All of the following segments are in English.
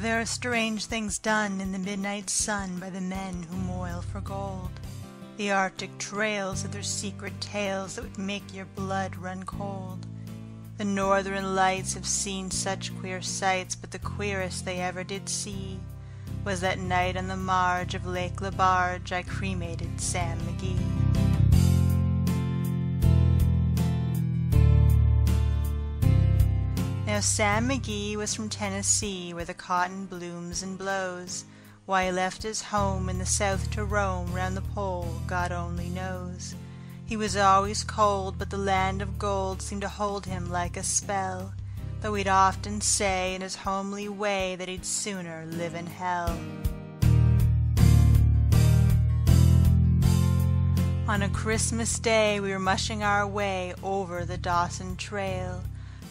There are strange things done in the midnight sun by the men who moil for gold. The Arctic trails have their secret tales that would make your blood run cold. The Northern Lights have seen such queer sights, but the queerest they ever did see was that night on the marge of Lake Lebarge I cremated Sam McGee. Now Sam McGee was from Tennessee, where the cotton blooms and blows. Why he left his home in the South to roam round the pole, God only knows. He was always cold, but the land of gold seemed to hold him like a spell, Though he'd often say in his homely way that he'd sooner live in hell. On a Christmas day we were mushing our way over the Dawson Trail.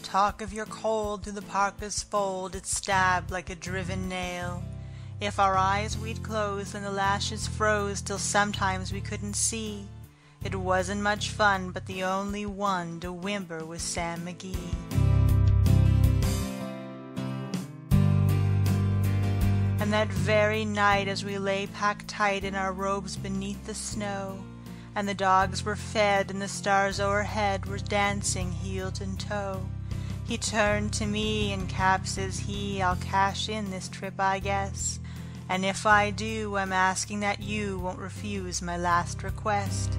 Talk of your cold through the parka's fold, it stabbed like a driven nail. If our eyes we'd close and the lashes froze till sometimes we couldn't see, It wasn't much fun, but the only one to whimper was Sam McGee. And that very night as we lay packed tight in our robes beneath the snow, And the dogs were fed and the stars o'erhead were dancing heel and toe, He turned to me and Cap says he, I'll cash in this trip I guess, And if I do I'm asking that you won't refuse my last request.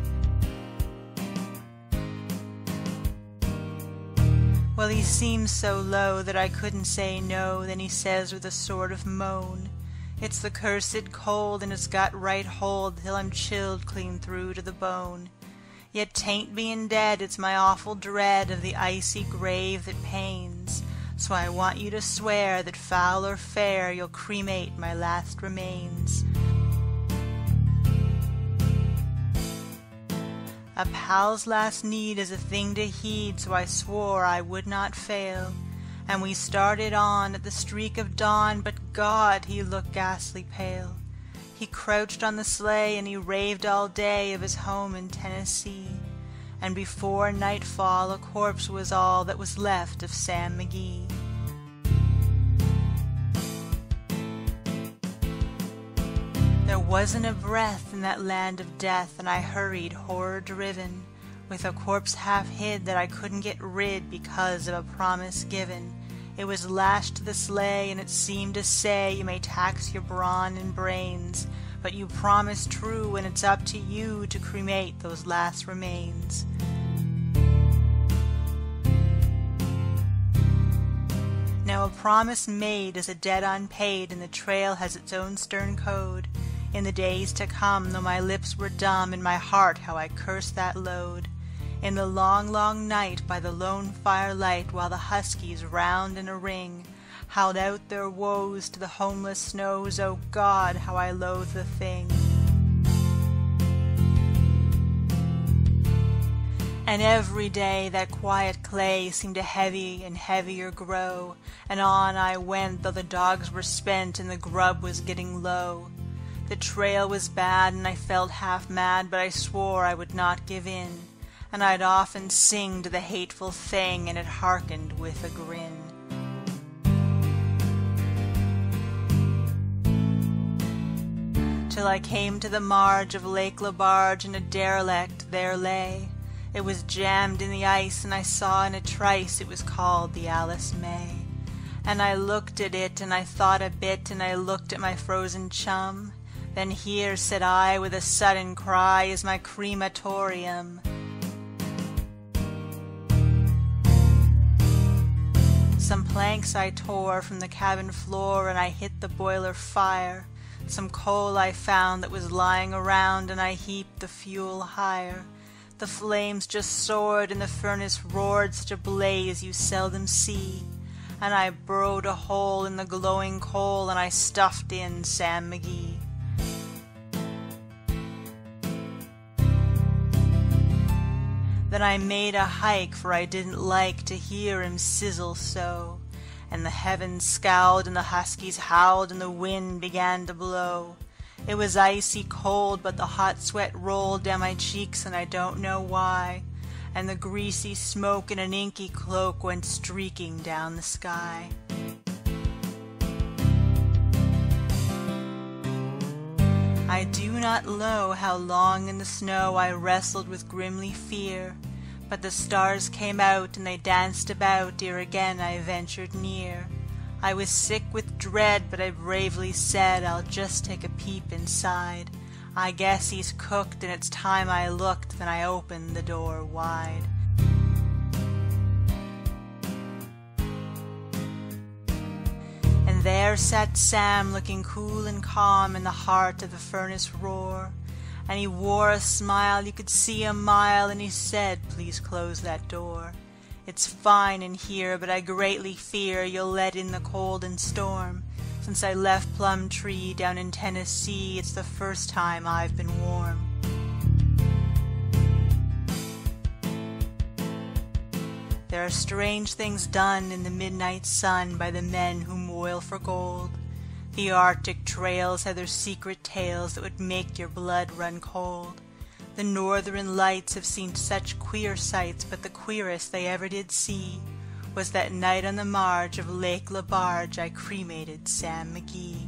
Well, he seemed so low that I couldn't say no, then he says with a sort of moan, It's the cursed cold and it's got right hold till I'm chilled clean through to the bone. Yet 'tain't being dead, it's my awful dread of the icy grave that pains, So I want you to swear that foul or fair you'll cremate my last remains. A pal's last need is a thing to heed, so I swore I would not fail, And we started on at the streak of dawn, but God! he looked ghastly pale. He crouched on the sleigh and he raved all day of his home in Tennessee, And before nightfall a corpse was all that was left of Sam McGee. There wasn't a breath in that land of death, and I hurried horror driven, With a corpse half hid that I couldn't get rid because of a promise given. It was lashed to the sleigh and it seemed to say, You may tax your brawn and brains, But you promised true and it's up to you to cremate those last remains. Now a promise made is a debt unpaid, and the trail has its own stern code. In the days to come, though my lips were dumb, in my heart how I cursed that load. In the long, long night, by the lone firelight, while the huskies round in a ring Howled out their woes to the homeless snows, O God, how I loathe the thing! And every day that quiet clay seemed to heavy and heavier grow, And on I went, though the dogs were spent and the grub was getting low. The trail was bad and I felt half mad, but I swore I would not give in, And I'd often sing to the hateful thing, and it hearkened with a grin. Till I came to the marge of Lake Lebarge, and a derelict there lay. It was jammed in the ice, and I saw in a trice it was called the Alice May. And I looked at it, and I thought a bit, and I looked at my frozen chum. Then here, said I, with a sudden cry, is my crematorium. Planks I tore from the cabin floor, and I hit the boiler fire. Some coal I found that was lying around, and I heaped the fuel higher. The flames just soared, and the furnace roared such a blaze you seldom see. And I burrowed a hole in the glowing coal, and I stuffed in Sam McGee. Then I made a hike, for I didn't like to hear him sizzle so. And the heavens scowled, and the huskies howled, and the wind began to blow. It was icy cold, but the hot sweat rolled down my cheeks, and I don't know why. And the greasy smoke in an inky cloak went streaking down the sky. I do not know how long in the snow I wrestled with grimly fear. But the stars came out and they danced about ere again I ventured near. I was sick with dread, but I bravely said I'll just take a peep inside. I guess he's cooked and it's time I looked, then I opened the door wide. And there sat Sam looking cool and calm in the heart of the furnace roar, And he wore a smile you could see a mile, and he said, Please close that door. It's fine in here, but I greatly fear You'll let in the cold and storm. Since I left Plumtree down in Tennessee, It's the first time I've been warm. There are strange things done in the midnight sun By the men who moil for gold. The Arctic trails have their secret tales That would make your blood run cold. The Northern Lights have seen such queer sights, But the queerest they ever did see Was that night on the marge of Lake Lebarge I cremated Sam McGee.